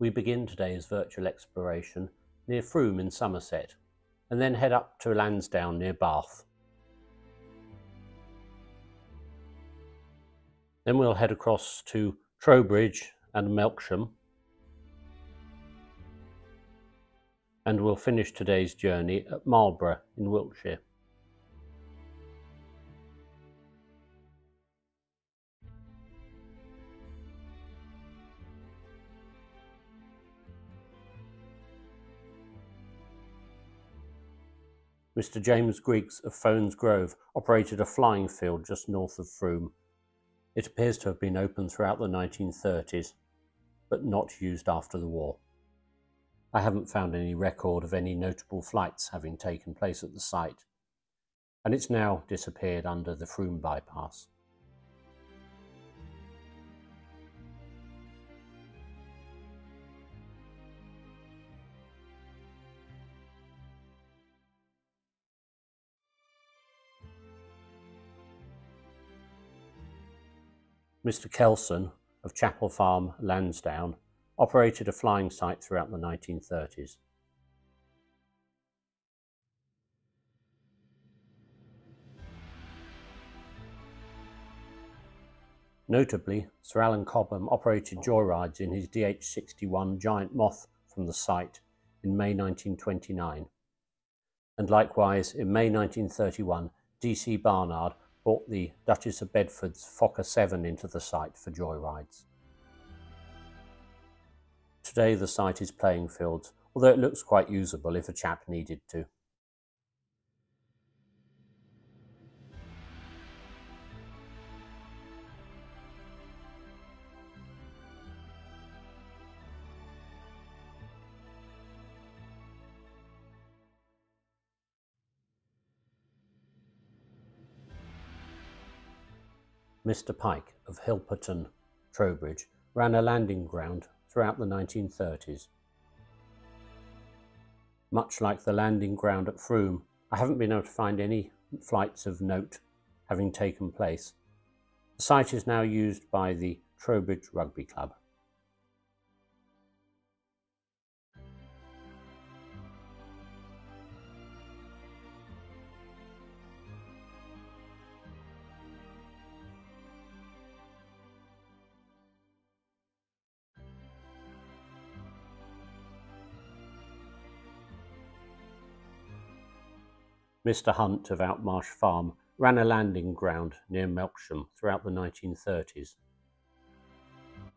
We begin today's virtual exploration near Frome in Somerset and then head up to Lansdown near Bath. Then we'll head across to Trowbridge and Melksham and we'll finish today's journey at Marlborough in Wiltshire. Mr. James Griggs of Fones Grove operated a flying field just north of Frome. It appears to have been open throughout the 1930s, but not used after the war. I haven't found any record of any notable flights having taken place at the site, and it's now disappeared under the Frome bypass. Mr. Kelson of Chapel Farm, Lansdown, operated a flying site throughout the 1930s. Notably, Sir Alan Cobham operated joyrides in his DH-61 Giant Moth from the site in May 1929. And likewise, in May 1931, D.C. Barnard brought the Duchess of Bedford's Fokker 7 into the site for joyrides. Today the site is playing fields, although it looks quite usable if a chap needed to. Mr. Pike of Hilperton, Trowbridge, ran a landing ground throughout the 1930s. Much like the landing ground at Frome, I haven't been able to find any flights of note having taken place. The site is now used by the Trowbridge Rugby Club. Mr. Hunt of Outmarsh Farm ran a landing ground near Melksham throughout the 1930s.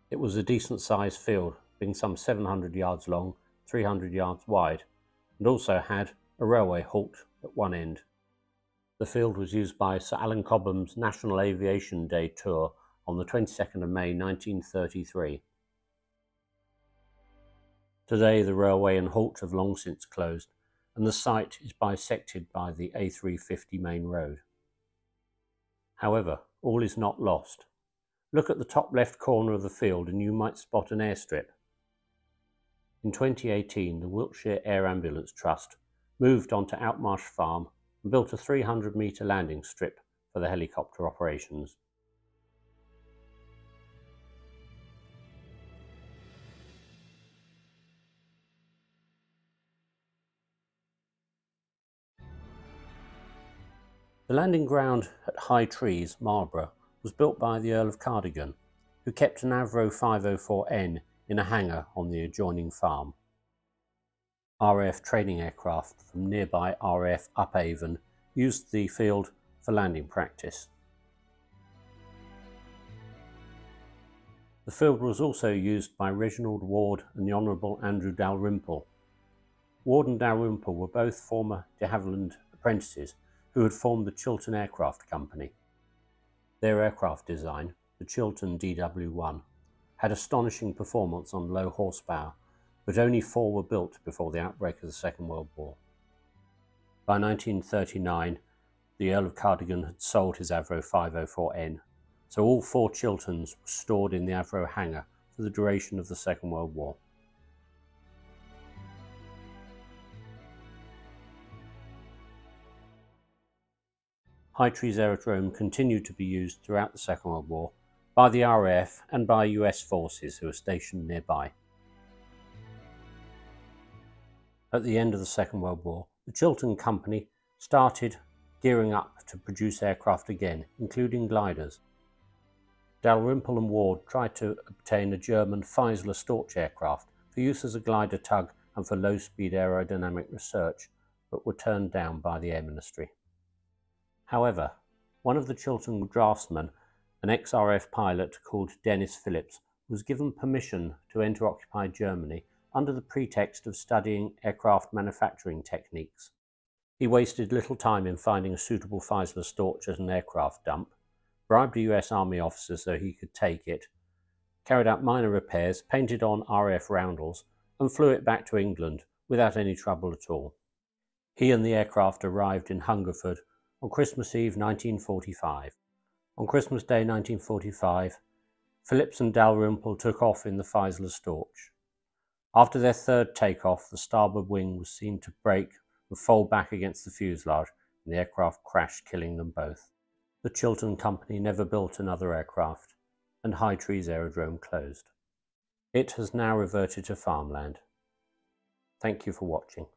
It was a decent sized field, being some 700 yards long, 300 yards wide, and also had a railway halt at one end. The field was used by Sir Alan Cobham's National Aviation Day tour on the 22nd of May 1933. Today the railway and halt have long since closed, and the site is bisected by the A350 main road. However, all is not lost. Look at the top left corner of the field and you might spot an airstrip. In 2018, the Wiltshire Air Ambulance Trust moved onto Outmarsh Farm and built a 300 metre landing strip for the helicopter operations. The landing ground at High Trees, Marlborough, was built by the Earl of Cardigan, who kept an Avro 504N in a hangar on the adjoining farm. RAF training aircraft from nearby RAF Upavon used the field for landing practice. The field was also used by Reginald Ward and the Honourable Andrew Dalrymple. Ward and Dalrymple were both former de Havilland apprentices who had formed the Chiltern Aircraft Company. Their aircraft design, the Chiltern DW-1, had astonishing performance on low horsepower, but only four were built before the outbreak of the Second World War. By 1939, the Earl of Cardigan had sold his Avro 504N, so all four Chilterns were stored in the Avro hangar for the duration of the Second World War. High Trees Aerodrome continued to be used throughout the Second World War by the RAF and by US forces who were stationed nearby. at the end of the Second World War, the Chiltern Company started gearing up to produce aircraft again, including gliders. Dalrymple and Ward tried to obtain a German Fieseler Storch aircraft for use as a glider tug and for low-speed aerodynamic research, but were turned down by the Air Ministry. However, one of the Chiltern draftsmen, an ex-RAF pilot called Dennis Phillips, was given permission to enter occupied Germany under the pretext of studying aircraft manufacturing techniques. He wasted little time in finding a suitable Fieseler Storch at an aircraft dump, bribed a US Army officer so he could take it, carried out minor repairs, painted on RAF roundels, and flew it back to England without any trouble at all. He and the aircraft arrived in Hungerford on Christmas Eve 1945. On Christmas Day 1945, Phillips and Dalrymple took off in the Fieseler Storch. After their third takeoff, the starboard wing was seen to break and fold back against the fuselage, and the aircraft crashed, killing them both. The Chiltern Company never built another aircraft, and High Trees Aerodrome closed. It has now reverted to farmland. Thank you for watching.